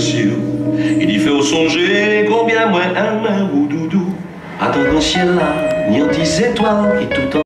Il y fait au songer combien moins un ou doudou. Attends dans ciel là, ni anti étoiles et tout en